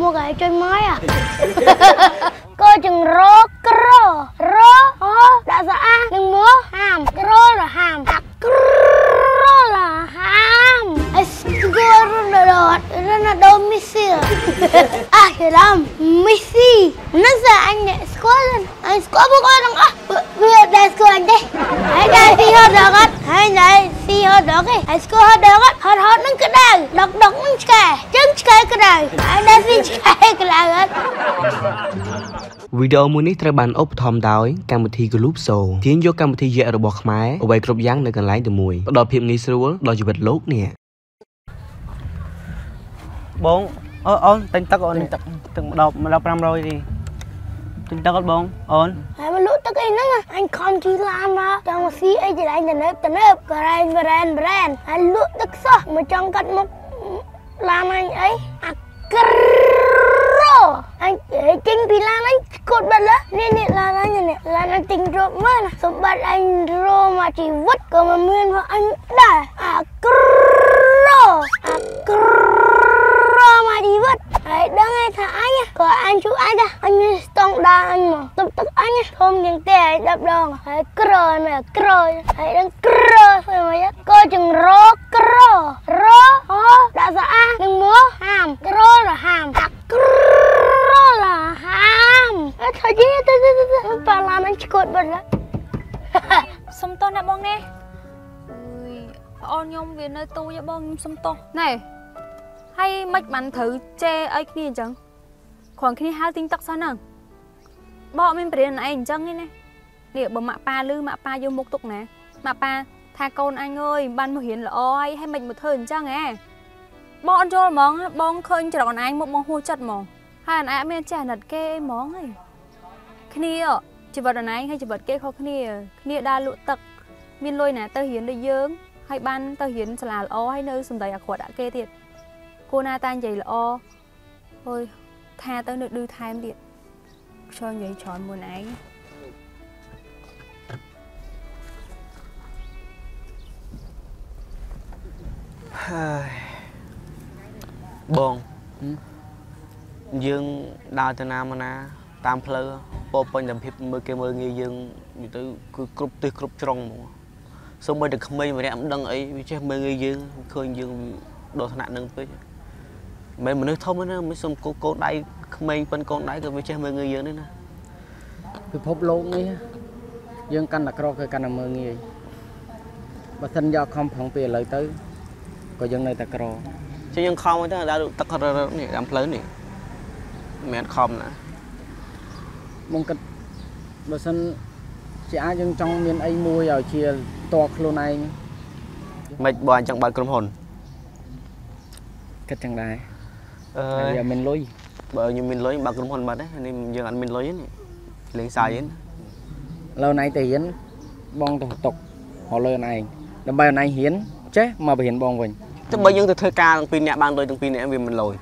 មួកឲ្យចុញមកអាក៏ចង្រកក្ររអូដាក់ស្អានឹងមួហាមក្ររហាមអាក្ររហាមអស្គរណរត់រណដូមីស៊ីអះរាមមីស៊ីណសអញស្គាល់អញស្គាល់ពួកគាត់ទាំង អស់វាតែស្គាល់អញទេហើយតែស៊ីហត់ដល់គាត់ហើយតែស៊ីហត់ដល់គេហើយស្គាល់ហត់ដល់គាត់ហត់ហត់នឹងក្តៅដកដកនឹងឆ្កែជើងឆ្កែក្តៅហើយតែស៊ីឆ្កែក្តៅអត់វីដេអូមួយនេះត្រូវបានឧបត្ថម្ភដោយកម្មវិធី Gloopso ទាញយកកម្មវិធីយក្សរបស់ខ្មែរអ្វីគ្រប់យ៉ាងនៅកន្លែងតែមួយផ្ដល់ភាពងាយស្រួលដល់ជីវិតលោកនេះបងអើអូនទិញទឹកអូនទឹកទឹកម្ដងម្ដង500ទីទិញទឹកអត់បងអូនហើយមកលក់ទឹកអីហ្នឹងអញខំជិះឡានមកចង់មកស៊ីអីចលែងទៅនៅទៅនៅករ៉ែងបរ៉ែនបរ៉ែនហើយលក់ទឹកសោះមកចង់កាត់មុខ ឡានអញអីអាក្រអញចេញពីឡានអញស្គត់បាត់លើនេះនេះឡានអញនេះឡានអញទិញរកមើលណាសម្បត្តិអញរមកជីវិតក៏មិនមានរបស់អញដែរអាក្រអាក្រមកជីវិត ហើយដឹងឯថាអញក៏អញជួអញដែរអញមានស្តង់ដារអញមកទឹកទឹកអញធំជាងទេហើយ10ដងហើយក្រមែនក្រហើយដឹងក្រស្អីមកក៏ចង្រកក្ររអូដាក់ស្អានឹងមកហាមក្ររហាមអាក្រឡាហាមអត់ថាយីទៅទៅទៅប៉ាឡានអញឈួតបាត់ហើយសុំទោសណាបងណាអើយប្អូនខ្ញុំវានៅទូយបងខ្ញុំសុំទោសណែ ហើយមិនបានត្រូវចេអីគ្នាអញ្ចឹងគ្រាន់គ្នាហៅទិញទឹកសោះហ្នឹងបកមានប្រៀនឯងអញ្ចឹងឯណានេះបើម៉ាក់ប៉ាលឺម៉ាក់ប៉ាយកមុខទុកណាម៉ាក់ប៉ាថាកូនអញអើយបានមករៀនល្អហើយហើយមិនមកធ្វើអញ្ចឹងហ៎បងអត់យល់ហ្មងបងឃើញច្រកអនឯងមកបងហួសចិត្តហ្មងហើយអនឯងមានចេះអាណិតគេអីហ្មងហីគ្នាជីវិតអនឯងហើយជីវិតគេខុសគ្នាគ្នាដើរលក់ទឹក មានលុយណាទៅរៀនដូចយើងហើយបានទៅរៀនសាលាល្អហើយនៅសំដីអាក្រក់ដាក់គេទៀត គួរណាតានិយាយល្អអើយថាទៅនៅឌឺថែមទៀតខ្យល់និយាយច្រើនមុនឯងហើយបងយើងដើរទៅណាមកណា តាមផ្លូវពោរពេញតែភាពមើលគេមើលងាយយើងនិយាយទៅគឺគ្រប់ទិសគ្រប់ជ្រុងហ្មងសូម្បីតែក្មេងម្នាក់មិនដឹងអីវាចេះមើលងាយយើងឃើញយើងដល់ថ្នាក់នឹងពេក មិនមនុស្សធំទេណាមិនសុំកូនកូនដៃក្មេងប៉ិនកូនដៃក៏វាចេះមើលងាយយើងដែរណាពិភពលោកនេះយើងកាន់តែក្រគឺកាន់តែមើងងាយបើសិនយកខំប្រឹងពីឥឡូវទៅក៏យើងនៅតែក្រចឹងយើងខំទៅដើរទឹករឹកនេះតាមផ្លូវនេះមិនមែនខំណាមកគិតបើសិនជាអាចយើងចង់មានអីមួយឲ្យជាតខ្លួនឯងមិនបើអញ្ចឹងបើកក្រុមហ៊ុនគិតចឹងដែរ អឺហើយវាមានលុយបើខ្ញុំមានលុយបើកក្រុមហ៊ុនបាត់ទេនេះយើងអត់មានលុយទេនេះលេងសាយទេលើណៃទៅរៀនបងទៅຕົករកលើណៃឯងដើម្បីណៃរៀនចេះមកបរៀនបងវិញតែបើយើងទៅធ្វើការទាំងពីរនាក់បានលុយទាំងពីរនាក់វាមិនលុយ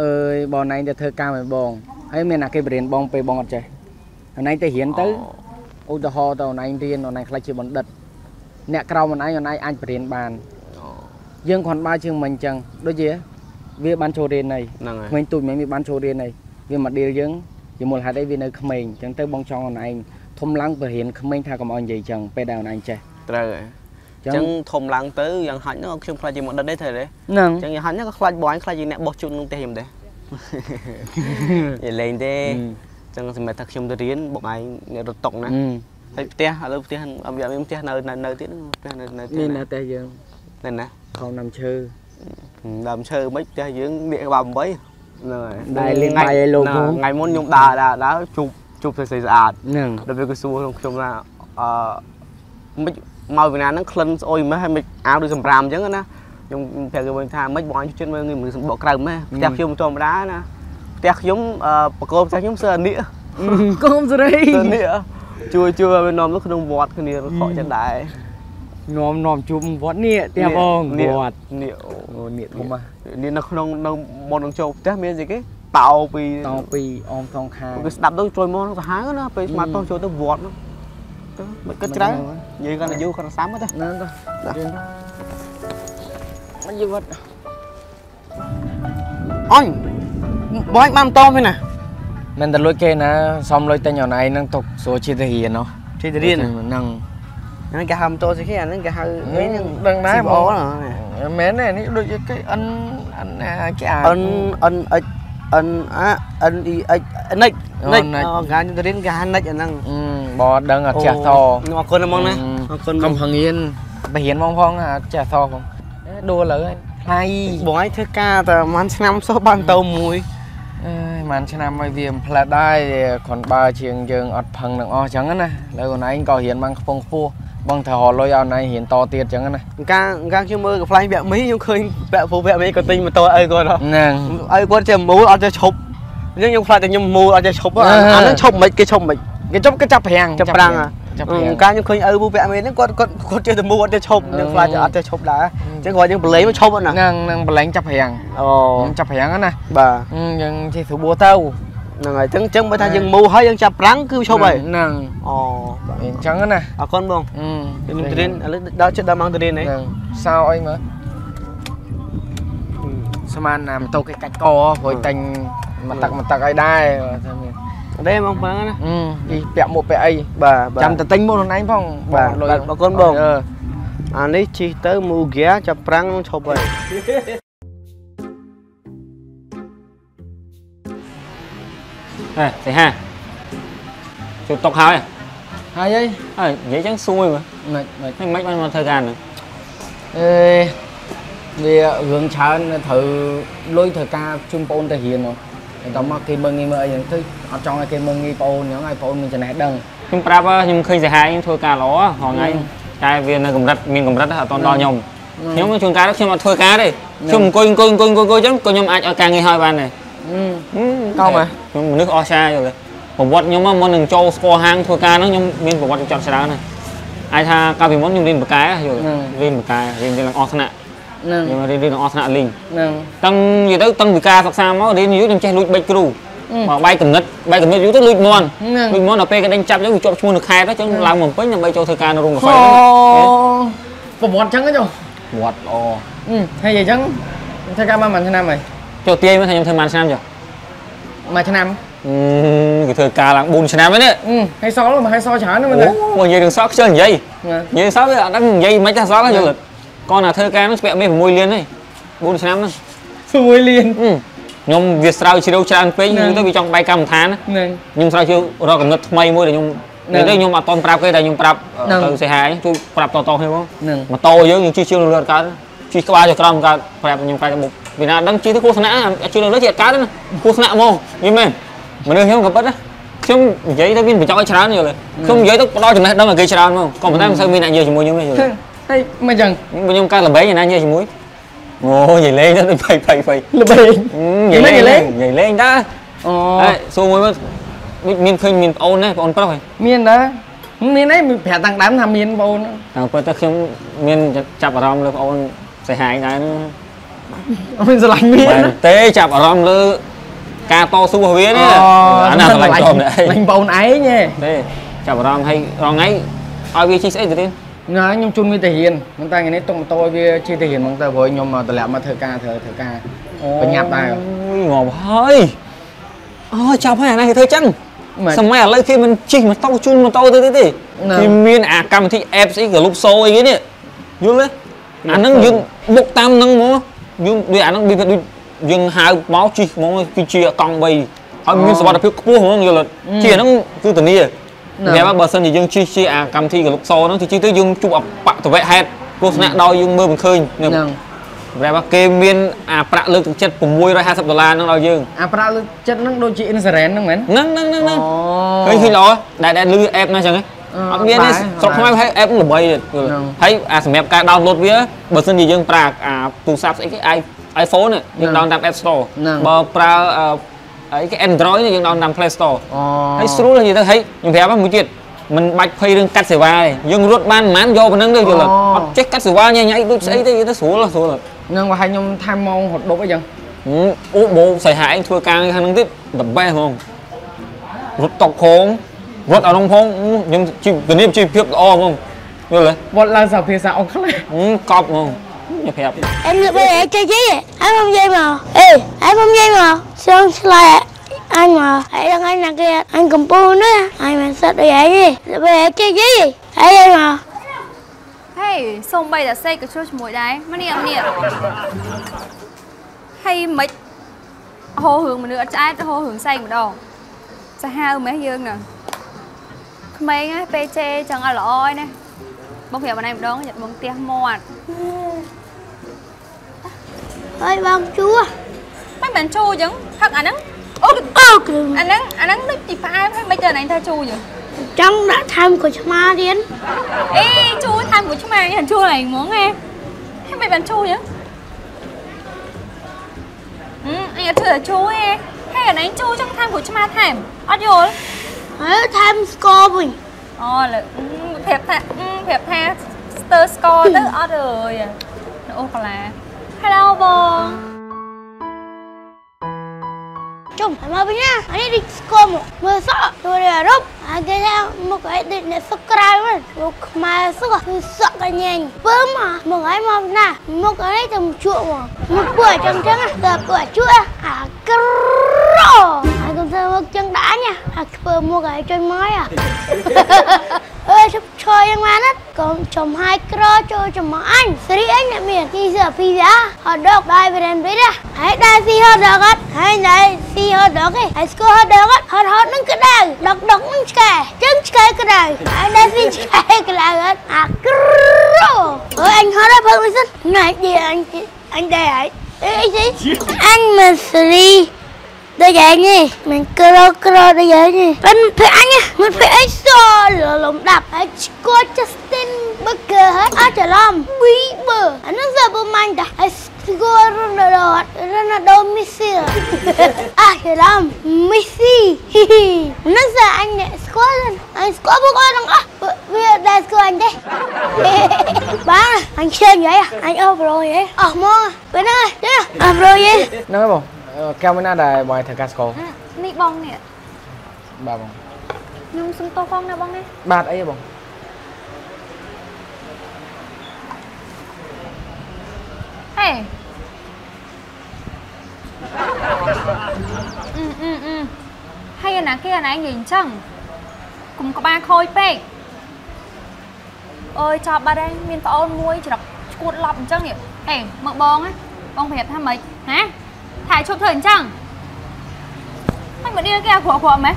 អើយបងណៃទៅធ្វើការមួយបងហើយមានអាគេបរៀនបងពេលបងអត់ចេះណៃទៅរៀនទៅឧទាហរណ៍ទៅណៃរៀនណៃខ្លះជាបណ្ឌិតអ្នកក្រៅណៃណៃអាចបរៀនបានយើងគ្រាន់បើជាងមិញអញ្ចឹងដូចជា វាបានចូលរៀននៃហ្នឹងហើយក្មេងទូចមិញវាបានចូលរៀននៃវាមកដៀលយើងជាមូលហេតុអីវានៅក្មេងអញ្ចឹងទៅបងចង់ខ្លួនឯងធំឡើងបរៀនក្មេងថាកុំឲ្យនិយាយអញ្ចឹងពេលដែលខ្លួនឯងចេះត្រូវហើយអញ្អញ្ចឹចឹងងធំឡើងទៅយ៉ាងហាច់ហ្នឹងខ្ញុំខ្លាចជាមកដិតទេធ្វើទេហ្នឹងអញ្ចឹងយ៉ាងហាច់ហ្នឹងក៏ខ្លាចបងឯងខ្លាចជាអ្នកបោះជូនក្នុងផ្ទះខ្ញុំដែរនិយាយលេងទេអញ្ចឹងសម្រាប់ថាខ្ញុំទៅរៀនបងឯងអ្នករត់តុកណាអឺហើយផ្ទះឥឡូវផ្ទះអត់មានផ្ទះនៅនៅនៅទៀតហ្នឹងផ្ទះនៅនៅផ្ទះនេះណានៅតែយើងនៅណាខំណាំឈើ ដើមឈើមិនផ្ទះយើងនេះក្បាល8ហ្នឹងហើយដែរលេងបាយឲ្យលោកហ្នឹងនោះថ្ងៃមុនខ្ញុំដើរដើរដើរជប់ជប់ស្អាតស្អាតហ្នឹងដល់វាក៏សួរក្នុងខ្ញុំថាអឺមិនមកពីណាហ្នឹងក្លិនស្អុយម៉េះហើយមិនអាវដូចសម្រាមអញ្ចឹងណាខ្ញុំប្រាប់គេវិញថាមិនបងអញជិតមើលងាយមើលសម្បកក្រៅម៉េះផ្ទះខ្ញុំធម្មតាណាផ្ទះខ្ញុំអឺបកគោផ្ទះខ្ញុំសើអានេះកុំសេរីសើអានេះជួយជួយឲ្យវានាំទៅក្នុងវត្តគ្នាខកចិត្តដែរនាំនាំជុំវត្តនេះផ្ទះបងនេះវត្តនេះ អូនេះធំហ่ะនេះនៅក្នុងនៅមុននឹងចូលផ្ទះមានស្អីគេតោពីតពីអមសងខាងគេស្ដាប់ទៅជួយមកនឹងសាហាវណាពេលស្មាតតោះចូលទៅវត្តហ្នឹងទៅមិនគិតច្រើននិយាយគាត់ទៅយូរគាត់សាំទៅហ្នឹងទៅយើងមកយីវត្តអញបងឯងបានតោះវិញណាមិនតែលួចគេណាសុំលុយតែញ៉ោណៃនឹងទុកស្រួលជាទៅរៀនណោះជិះទៅរៀនហ្នឹងហ្នឹងគេហៅម៉ូតូស្អីគេអាហ្នឹងគេហៅអីហ្នឹងដឹងដែរ CBO បងហ្នឹង មែនទេនេះដូចជាគេអិនអិនអាគេអាអិនអិនអិចអិនអាអិនអ៊ីអិចនិចអូនិចនិចអូកាទៅរៀនគេហៅនិចអាហ្នឹងអឺបងដឹងអត់ចេះតអរគុណហ្មងណាអរគុណកុំហងៀនបរៀនហ្មងផងអត់ចេះតផងអេដួលលើហើយថ្លៃបងឯងធ្វើការតែប្រហែលឆ្នាំសោះបានតោមួយអើយមិនឆ្នាំឲ្យវាមិនផ្លែតដែរគ្រាន់បើជាងយើងអត់ផឹងនឹងអស់ចឹងណាលើអូនឯងក៏រៀនបានខ្ពង់ខ្ពស់ បងត្រូវរកលុយឲ្យអូនឯងរៀនតទៀតចឹងណាការការខ្ញុំមើលកំ pl ែងវាក់មីខ្ញុំឃើញវាក់ពូវាក់មីក៏ទិញម៉ូតូឲ្យគាត់ហ៎ហ្នឹងឲ្យគាត់ចេះមូលអត់ចេះឈប់អញ្ចឹងខ្ញុំខ្លាចតែខ្ញុំមូលអត់ចេះឈប់អាអាហ្នឹងឈប់មិនគេឈប់មិនគេចប់គេចាប់ប្រាំងចាប់ប្រាំងចាប់អឺប្រាំងការខ្ញុំឃើញឪពូវាក់មីហ្នឹងគាត់គាត់គាត់ចេះតែមូលអត់ចេះឈប់ខ្ញុំខ្លាចតែអត់ចេះឈប់ដែរអញ្ចឹងគាត់យើងប្រឡែងមកឈប់ណាហ្នឹងហ្នឹងបលែងចាប់ប្រាំងអូចាប់ប្រាំងណាបាទអឺយើងជិះស្រួលទៅ ហ្នឹងហើយអញ្ចឹងអញ្ចឹងបើថាយើងមូលហើយយើងចាប់ប្រាំងគឺឈប់ហើយហ្នឹងអូអញ្ចឹងណាអរគុណបងអឺខ្ញុំទៅរៀនឥឡូវដល់ចិត្តដល់ម៉ោងទៅរៀនហីហ្នឹងសោអីមើលស្មានណាម៉ូតូគេកាច់កព្រោះតែញមកតាក់មកតាក់ឲ្យដែរថាមានអត់ទេបងបងណាអឺពីពាក់មួកពាក់អីបាទបាទចាំតែទិញមុនខ្លួនឯងផងបាទលុយបាទអរគុណបងអឺអានេះជិះទៅមូហ្គាចាប់ប្រាំងនឹងឈប់ហើយ ហេស្អីហាជួបតុកហើយហើយអីហើយនិយាយចឹងសួយមើលមិនមិនហ្នឹងមិនបានមកធ្វើការហ្នឹងអេវារឿងច្រើនត្រូវលុយត្រូវការជូនបងអូនទៅរៀនមកតែដល់មកគេមើងងាយមើលអីហ្នឹងទៅអត់ចង់ឲ្យគេមើងងាយបងអូនអញ្ចឹង ឲ្យបងអូនមានចំណេះដឹងខ្ញុំប្រាប់ខ្ញុំឃើញសាហាយខ្ញុំធ្វើការល្អហងៃតែវានៅកម្រិតមានកម្រិតអត់តដល់ខ្ញុំខ្ញុំជួនកាលខ្ញុំអត់ធ្វើការទេខ្ញុំអង្គុយអង្គុយអង្គុយអង្គុយចឹងក៏ខ្ញុំអាចឲ្យការងារហើយបានដែរអឺកោមកខ្ញុំមនុស្សអស្ចារ្យយល់ទេប្រវត្តិខ្ញុំមុននឹងចូលស្គាល់ហាងធ្វើការហ្នឹងខ្ញុំមានប្រវត្តិចត់ច្រើនណាស់អាចថាកាលពីមុនខ្ញុំរៀនបកកែយល់រៀនបកកែរៀនទាំងអស់ថ្នាក់ហ្នឹងខ្ញុំរៀនរៀនទាំងអស់ថ្នាក់លីងហ្នឹងតាំងនិយាយទៅតាំងពីការសិក្សាមករៀនយូរខ្ញុំចេះលួចបិចគ្រូអឺបើបាយកំណត់បាយកំណត់យូរទៅលួចមន់ហ្នឹងលួចមន់ដល់ពេលគេដេញចាប់ទៅវាជាប់ឈ្មោះនៅខេត្តទៅចឹងឡើងមកពេញដើម្បីចូលធ្វើការនៅរោងកាហ្វេអូហ្នឹងប្រវត្តិអញ្ចឹងហ៎ចុះវត្តល្អអឺហើយអញ្ចឹងធ្វើការបានប៉ុន្មានឆ្នាំហើយ ចូលទាយមើលថាខ្ញុំធ្វើប៉ុន្មានឆ្នាំចុះមួយឆ្នាំអឺគេធ្វើការឡើង4ឆ្នាំហើយនេះអឺហើយសល់មកហើយសល់ច្រើនណាស់មែនអូទេមកនិយាយរឿងសក់ខ្ជិលនិយាយណានិយាយសក់វាអត់ដឹងនិយាយមិនថាសក់ទេយល់ទេគាត់ណាធ្វើការហ្នឹងស្ពាក់មេ6លានហើយ4ឆ្នាំហ្នឹងសួយលៀនអឺខ្ញុំវាស្រាវជ្រាវច្រើនពេកហ្នឹងយូរទៅវាចង់បែកកម្មដ្ឋានណាហ្នឹងខ្ញុំស្រាវជ្រាវរកកំណត់ថ្មីមួយដែលខ្ញុំហ្នឹងនិយាយទៅខ្ញុំអត់តន់ប្រាប់គេដែលខ្ញុំប្រាប់ហ្នឹងទៅសេហាយជួយប្រាប់តតគ្នាមកហ្នឹងម៉ូតូយើងយើងជិះជឿនលើអត់កើតជិះក្បាលចក្រមកើតប្រាប់ខ្ញុំកាច់ទៅមុខ ពីណាដឹងជិះទៅគួរស្នាក់អត់ជឿនលើជិះអត់កើតទេណាគួរស្នាក់ហ្មងយល់មែនមនុស្សខ្ញុំក៏ប៉ិតណាខ្ញុំនិយាយទៅមានបញ្ចុកឲ្យច្រើនយល់ទេខ្ញុំនិយាយទៅផ្ដល់ចំណេះដឹងឲ្យគេច្រើនហ្មងក៏ប៉ុន្តែមិនសូវមានអ្នកនិយាយជាមួយខ្ញុំទេយល់ទេហើយមិនអញ្ចឹងខ្ញុំកើតល្បែងឯណានិយាយជាមួយអូនិយាយលេងទៅដូចភ័យភ័យភ័យល្បែងនិយាយនិយាយលេលេងងនិយាយលេងតាអូហើយសួរមួយមើលដូចមានឃើញមានប្អូនណាប្អូនប្រុសហ៎មានណាមានអីប្រាប់តាំងដើមថាមានបងអូនតាមពិតទៅខ្ញុំមានចាប់អារម្មណ៍លើប្អូនសេហាយដែរហ្នឹង អត់មានស្រឡាញ់មានមែនណាទេចាប់អារម្មណ៍លើការតស៊ូរបស់វានេះអាណាឆ្លាញ់ជាប់នេះឆ្លាញ់បងអូនឯងហ៎ទេចាប់អារម្មណ៍ឲ្យរងថ្ងៃឲ្យវាជិះស្អីទៅទៀតណាខ្ញុំជូនវាទៅរៀនប៉ុន្តែថ្ងៃនេះទុកម៉ូតូឲ្យវាជិះទៅរៀនហ្មងទៅព្រោះខ្ញុំតម្លាក់មកធ្វើការធ្វើធ្វើការបញ្ញាប់ដែរអូយងាប់ហើយអូចាប់ហើយអានេះគេធ្វើចឹងមិនសម័យឥឡូវគេមិនជិះម៉ូតូជូនម៉ូតូទៅទេទេណាគេមានអាកម្មវិធី app ស្អីក៏លុបសូអីគេនេះយល់ទេអាហ្នឹងយើងបុកតាមហ្នឹងហ្មង យើងដូចអាហ្នឹងដូចដូចយើងហៅមកជិះហ្មងគឺជាកង់3ហើយមានសុវត្ថិភាពខ្ពស់ហ្មងយល់ទេជិះអាហ្នឹងគឺធានាណាតែបើសិនជាយើងជិះជាអាកម្មវិធីកលុកសហ្នឹងជិះទៅយើងជួបអបតវៈហេតុគ្រោះថ្នាក់ដោយយើងមើលមិនឃើញហ្នឹងតែបើគេមានអាប្រាក់លើកទឹកចិត្ត650ដុល្លារហ្នឹងដល់យើងអាប្រាក់លើកចិត្តហ្នឹងដូចជា insurance ហ្នឹងមែនហ្នឹងហ្នឹងហ្នឹងហ្នឹងអូឃើញឃើញល្អដែលដែលលឺ app ណាចឹងហ៎ អឺអត់មានទេបាទស្រុកខ្មែរហើយ app ល្បីទៀតយល់ហ្នឹងហើយអាសម្រាប់ការ download វាបើសិនជាយើងប្រើអាទូរស័ព្ទស្អីគេ i- iPhone នេះយើងហ្នឹង download តាម App Store ហ្នឹងបើប្រើអឺអីគេ Android នេះយើង download តាម Play Store អូហើយស្រួលនិយាយទៅហើយខ្ញុំប្រាប់ហ្នឹងមួយទៀតមិនបាច់ភ័យរឿងកាត់សេវាទេយើងរត់បានប៉ុន្មានយកប៉ុណ្្នឹងទៅយល់ទេអូអត់ចេះកាត់សេវាញ៉ៃញ៉ៃដូចស្អីទេនិយាយទៅស្រួលស្រួលហ្នឹងបើឲ្យខ្ញុំថែមម៉ោងរត់ដប់អីចឹងហឹមអូបោសៃហាឯងធ្វើការខាងហ្នឹងទៀត the best ហ្មងរត់តុកខង រត់អត់ក្នុងផងខ្ញុំជីវធានាជីវភាពល្អហ្មងយល់ទេវត្តឡើងសាភាសាអង់គ្លេសហឹមកប់ហ្មងខ្ញុំប្រាប់ Em được bây giờ chơi chứ Em không dây mà Ê em không dây mà Sương lại anh mà hãy đăng anh là kia anh cầm pu nữa anh mà sợ đi ấy gì về cái gì ấy anh mà ហេសុំបីតែសេកក៏ជួយជាមួយដែរមកនេះមកនេះហើយមិនហោរឿងមនុស្សអត់ឆ្អែតហោរឿងសេកម្ដងសាហាវម៉េះយើងហ្នឹង ក្មេងហ្នឹងពេលជេរចឹងអត់ល្អឯណាបងប្រាប់បងឯងម្ដងយ៉ាត់បងផ្ទះមាត់ ơi bông chúa មិនបានជូរចឹងផឹកអាហ្នឹងអូ ô kìa អាហ្នឹងអាហ្នឹងដូចទីផ្អែមហើយមិនទៅណៃថាជូរចឹង trắng đã tham của chma điên អេជូរតាមមួយឆ្មានេះជូរឡើងហ្មងហ៎ហើយមិនបានជូរចឹងអឺអញអត់ធ្វើតែជូរទេហើយអានេះជូរចឹងតាមមួយឆ្មាថែមអត់យល់ Ờ, Hãy thêm score mình. Ồ là ừ, thiệp tha ừ, thiệp tha stir score tức ở rồi Ô còn là Hello bò Chung, mà bây giờ anh đi score một mưa sợ Tôi là rút À cái nào một cái định để subscribe mình Một mà sức à Tôi sợ cả nhanh Bớm mà. Một cái mong nè Một cái này tầm chuộng mà. Một buổi trong trắng à? Tập buổi chuộng. À Cro con sẽ mất chân đá nha. À, vừa mua gậy chơi mới à. Ơi sắp chơi ăn ngoan hết còn chồng hai cro cho chồng món ăn sri anh đã miền. Pizza pizza hot dog đai về đèn bít à hãy đai si hot dog hết. Hãy đai si hot dog ấy hãy score hot dog hết. Hot hot nâng cái đầu đọc đọc nâng cái chân cái cái đầu hãy đai si cái cái đầu hết. À cro. Ơi anh hot dog hơn mình xin. Này gì anh? Anh đây ấy anh gì, anh mà sri đó vậy nhỉ mình cro cro đó vậy nhỉ bên phải anh nhỉ mình phải ấy so lửa lồng đập. Ấy có Justin Bieber hết. Ở trời lom Bieber. Anh nói giờ bơm anh đã. Ấy go Ronaldo Ronaldo, Messi à trời lom Messi. Anh nói giờ anh này score lên. Anh score bao nhiêu đó bây giờ đây score anh đây. Ba anh chơi vậy à? Anh ôm rồi vậy. Ờ mơ à. bên ơi chứ ôm rồi vậy. Nói bông កែវមិនណាដែលបងឲ្យធ្វើការស្គាល់នេះបងនេះបាទបងខ្ញុំសុំទោសផងណាបងណាបាទអីហ៎បងហេអឺអឺអឺហើយអាណាគេអាណានិយាយអញ្ចឹងកុំក្បាលខូចពេកអើយចប់បាត់ហើយមានប្អូនមួយច្រកឈួតឡប់អញ្ចឹងនេះហេមើលបងណាបងប្រាប់ថាម៉េចណា Thái trộm thần chẳng Anh vẫn đi cái của của mấy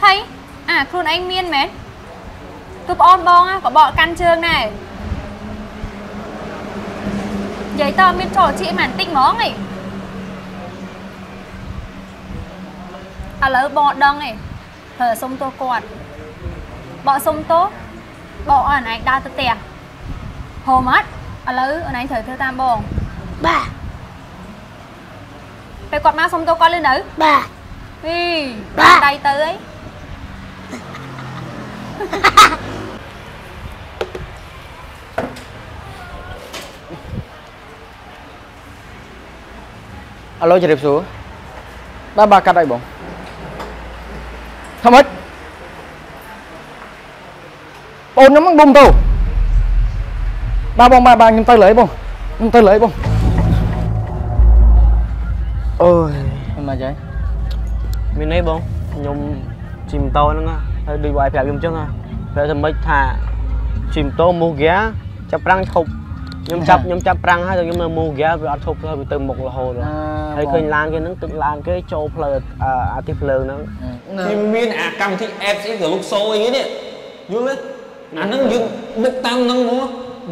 Thấy? À khuôn anh miên mấy Cứ on bông á, Có bọn căn trường này. Giấy tờ miên trổ chị màn tinh mó này À lỡ bọn đông này thở sông tô quạt. Bọn sông tô Bọn ảnh đa tơ tè. Hồ mất À lỡ ảnh thở thư tam bồn. Bà ពេលគាត់មកសុំទោសគាត់លឺនៅ bà ហីបាទដៃទៅអីអាឡូជម្រាបសួរបាទបាទកាត់ឲ្យបងថាម៉េច អូយមិនមកចៃមានអីបងខ្ញុំជិះម៉ូតូហ្នឹងណាហើយដូចវាយប្រាប់ខ្ញុំអញ្ចឹងណាប្រាប់ថាម៉េចថាជិះម៉ូតូមូហ្គាចាប់ប្រាំងឈប់ខ្ញុំចាប់ខ្ញុំចាប់ប្រាំងហើយតែខ្ញុំនៅមូហ្គាវាអត់ឈប់ហើយវាទៅមុខរហូតហើយឃើញឡានគេហ្នឹងទឹកឡានគេចូលផ្លូវអាអាទិភ្លើងហ្នឹងខ្ញុំមានអាកម្មវិធី app ស្អីក៏លុកសូអីនេះយល់ទេអាហ្នឹងយើងបុកតាមហ្នឹងហ្មង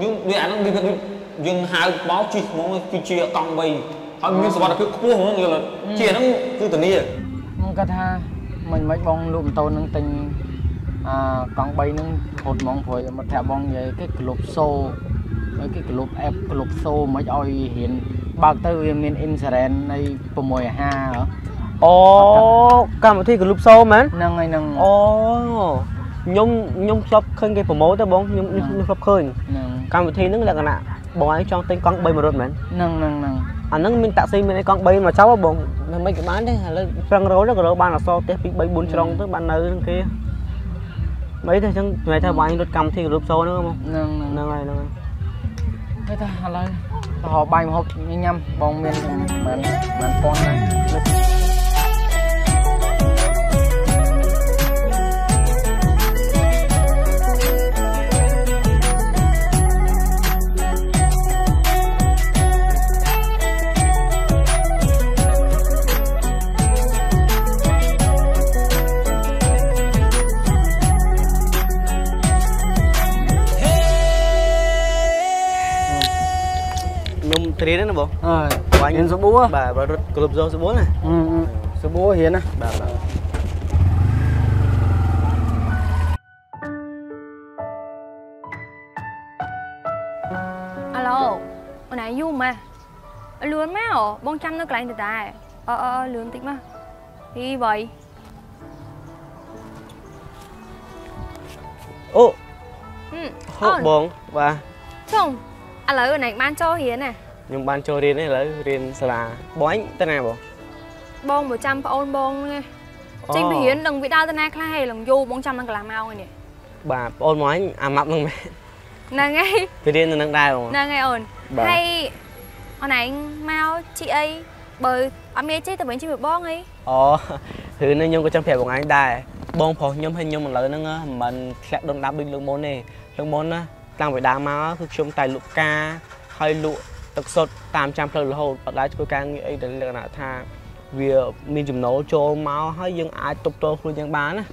យើងវាអាហ្នឹងវាដូចយើងហៅបោកជិះហ្មងគឺជាកង់3 ហើយមានសុវត្ថិភាពខ្ពស់ហ្មងយល់ទេជាហ្នឹងគឺធានាខ្ញុំគាត់ថាមិនមិនបងលក់ម៉ូតូនឹងទិញអាកង់3ហ្នឹងរត់ហ្មងព្រោះមិត្តភក្តិបងនិយាយគេក្លុបសូហើយគេក្លុបអេបក្លុបសូមិនឲ្យរៀនបើកទៅវាមាន insurance នៃ650ហ៎អូកម្មវិធីកលុបសូមែនហ្នឹងហើយហ្នឹងអូខ្ញុំខ្ញុំធ្លាប់ឃើញគេប្រម៉ូទទៅបងខ្ញុំខ្ញុំធ្លាប់ឃើញហ្នឹងកម្មវិធីហ្នឹងលក្ខណៈ បងឯងចង់ទិញកង់3មករត់មែនហ្នឹងហ្នឹងហ្នឹងអាហ្នឹងមានតាក់ស៊ីមានអីកង់3មកចោលហ៎បងមិនមិនក៏បានទេឥឡូវប្រឹងរលទៅក៏រកបានអសរផ្ទះ2 3 4ជ្រុងទៅបាននៅនឹងគេមិនទេអញ្ចឹងនិយាយថាបងឯងរត់កម្មវិធីកលុបសូហ្នឹងហ្មងហ្នឹងហ្នឹងហ្នឹងហើយហ្នឹងហើយគេថាឥឡូវទៅហៅបាយមហូបញ៉ាំបងមានមិនមិនប៉ុនណា ណាបងអើបាញ់រៀនសបួរបាទបើរត់ក្លឹបហ្សូសបួនណាអឺសបួររៀនណាបាទបាទអាឡូអូនឯងយូរម៉េះលឿនម៉ែអូបងចាំនៅកន្លែងទៅដែរអឺអឺលឿនតិចម៉េះទី3អូហឹមហូបបងបាទចុងឥឡូវអូនឯងបានចូលរៀនណា ខ្ញុំបានចូលរៀននេះឥឡូវរៀនសាលាបងអញទៅណាបងបងមកចាំប្អូនបងនេះចេញពីរៀននឹងវាដើរទៅណាខ្លះហេឡើងយូរបងចាំនឹងកន្លះម៉ោងឯនេះបាទបងអូនមកអញអាម៉ាប់ហ្នឹងមែនហ្នឹងហើយទៅរៀននៅនឹងដែរបងហ្នឹងហើយអូនបាទហើយអូនឯងមកជីអីបើអត់មានចេះទៅវិញជាមួយបងអីអូគឺនេះខ្ញុំក៏ចង់ប្រាប់បងអញដែរបងប្រុសខ្ញុំហើយខ្ញុំឥឡូវហ្នឹងមិនធ្លាក់ដុនដាប់ដូចលើកមុនទេលើកមុនណាតាំងពីដើមមកគឺខ្ញុំតែលក់ផ្កាហើយលក់ ទឹកសុទ្ធតាមចាំផ្លូវរហូតអត់ដែរធ្វើការងារអីដែលលក្ខណៈថាវាមានចំណូលចូលមកហើយយើងអាចទប់ទល់ខ្លួនយើងបានណា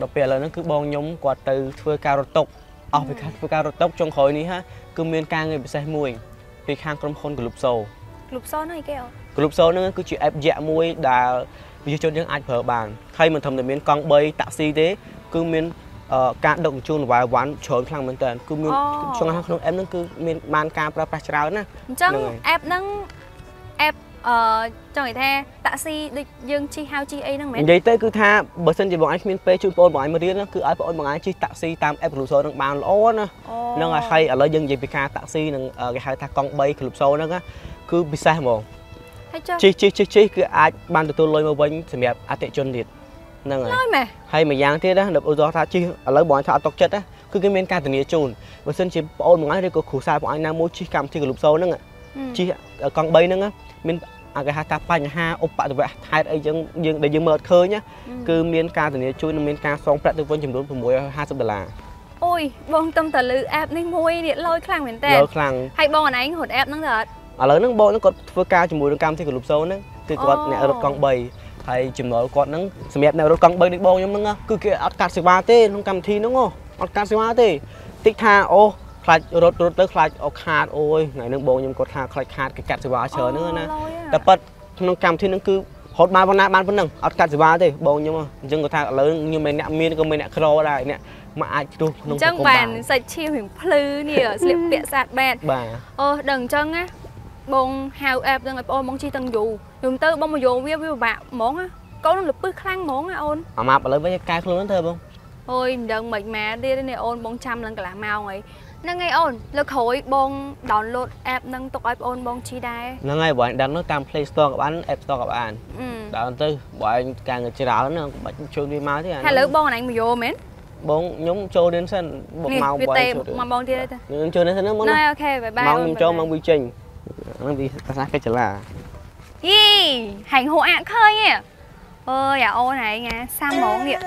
ដល់ពេលឥឡូវហ្នឹងគឺបងខ្ញុំគាត់ទៅធ្វើការរត់តុកអស់ពីការធ្វើការរត់តុកចុងក្រោយនេះហ่าគឺមានការងារពិសេសមួយពីខាងក្រុមហ៊ុន Calypso ក្លុបសហ្នឹងអីគេអូន Calypso ហ្នឹងគឺជា app យក្សមួយដែលប្រជាជនយើងអាចប្រើបានហើយមិនត្រឹមតែមានកង់3តាក់ស៊ីទេ គឺមានអឺ ការដឹកជញ្ជូនរវល់វ៉ាន់ច្រើនខ្លាំងមែនតើគឺមានក្នុងក្នុង app ហ្នឹងគឺមានបានការប្រើប្រាស់ច្រើនណាអញ្ចឹងហ្នឹងហើយអេបហ្នឹងអេបអឺចង់និយាយថាតាក់ស៊ីដូចយើងជិះហៅជិះអីហ្នឹងមែននិយាយទៅគឺថាបើសិនជាបងឯងគ្មានពេលជូនបងបងឯងមករៀនណាគឺឲ្យបងបងឯងជិះតាក់ស៊ីតាម app Calypso ហ្នឹងបានល្អណាអូហ្នឹងហើយហើយឥឡូវយើងនិយាយពីការតាក់ស៊ីនឹងអឺគេហៅថាកង់3 Calypso ហ្នឹងណាគឺពិសេសហ្មងហើយចុះជិះជិះជិះជិះគឺអាចបានទទួលលុយមកវិញសម្រាប់អតិថិជនទៀត ហ្នឹងហើយហើយម៉េះហើយមួយយ៉ាងទៀតណាឧទាហរណ៍ថាជិះឥឡូវបងឯងថាអត់ຕົកចិត្តណាគឺគេមានការធានាជូនបើសិនជាបងអូនបងឯងឬក៏គ្រូសាស្ត្របងឯងណាមួយជិះកម្មវិធីកលុបសូហ្នឹងជិះកង់3ហ្នឹងណាមានអាគេហៅថាបញ្ហាឧបទ្ទវហេតុអីចឹងយើងដែលយើងមើលអត់ឃើញណាគឺមានការធានាជូននិងមានការសងប្រាក់ទៅវិញចំនួន650ដុល្លារអូយបងទំតលើអេបនេះមួយនេះលយខ្លាំងមែនតើលើខ្លាំងហើយបងអនឯងរត់អេបហ្នឹងទៅអត់ឥឡូវហ្នឹងបងហ្នឹងគាត់ធ្វើការជាមួយនឹងកម្មវិធីកលុបសូហ្នឹងគឺគាត់អូអ្នករត់កង់3 ហើយចំណូលគាត់ហ្នឹងសម្រាប់អ្នករត់កង់3នេះបងខ្ញុំហ្នឹងណាគឺគេអត់កាត់សេវាទេក្នុងកម្មវិធីហ្នឹងហ៎អត់កាត់សេវាទេតិចថាអូខ្លាចរត់រត់ទៅខ្លាចអត់ខាតអូយថ្ងៃហ្នឹងបងខ្ញុំគាត់ថាខ្លាចខាតគេកាត់សេវាច្រើនហ្នឹងណាអូលយហ៎តែប៉ិតក្នុងកម្មវិធីហ្នឹងគឺរត់បានប៉ុណ្ណាបានប៉ុណ្ណឹងអត់កាត់សេវាទេបងខ្ញុំហ៎អញ្ចឹងគាត់ថាឥឡូវខ្ញុំមានអ្នកមានក៏មានអ្នកក្រដែរអ្នកមកអាចទោះក្នុងអញ្ចឹងសង្គមបានសាច់ឈាមរៀងភ្លឺនេះស្លៀកពាក់ស្អាតបាតបាទអូដឹងអញ្ចឹងណា បងហៅអេបហ្នឹងឲ្យបងបងជិះទាំងយូរយំទៅបងមកយកវាវាពិបាកហ្មងណាកូននឹងលពឹសខ្លាំងហ្មងណាអូនអាម៉ាប់ឥឡូវវិញកែខ្លួនហ្នឹងធ្វើបងអូយមិនដឹងមិនម៉ែទៀតទេនេះអូនបងចាំឡើងកន្លះម៉ោងអីហ្នឹងហើយអូនលើកក្រោយបង download app ហ្នឹងទុកឲ្យបងអូនបងជីដែរហ្នឹងហើយបងឯងដាក់នោះតាម Play Store ក៏បាន App Store ក៏បានអឺដល់ទៅបងឯងការងារច្រើនហ្នឹងបាច់ជួយវាមកទេអាហើយឥឡូវបងអនឯងមកយកមែនបងខ្ញុំចូលរៀនសិនបុកនេះម៉ោងវាបងទេចូលរៀនមកបងទៀតទេខ្ញុំចូលរៀនសិនហ្នឹងមកណែណាអូខេបាយបាយម៉ោងខ្ញុំចូលម៉ោងវាចេញហ្នឹងវាភាសាកិច្ចចលាយីហាញ់ហូអាក់ឃើញហ៎អើយអាអូនឯងណាសាំហ្មងនេះ